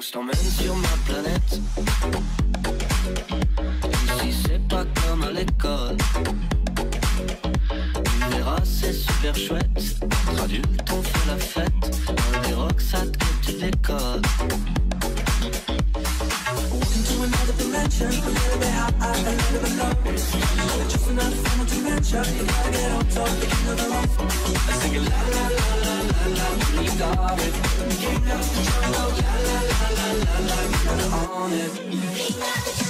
je t'emmène sur ma planète. Ici c'est pas comme à l'école. Tu verras, c'est super chouette. Entre adultes, on fait la fête. Dans des rocksats que tu décodes. into another dimension, a little bit high, a little bit low. Just another form of dementia. You gotta get on top, you can never run. I sing it la la la la la la, you got it. Came out the jungle, la la on it.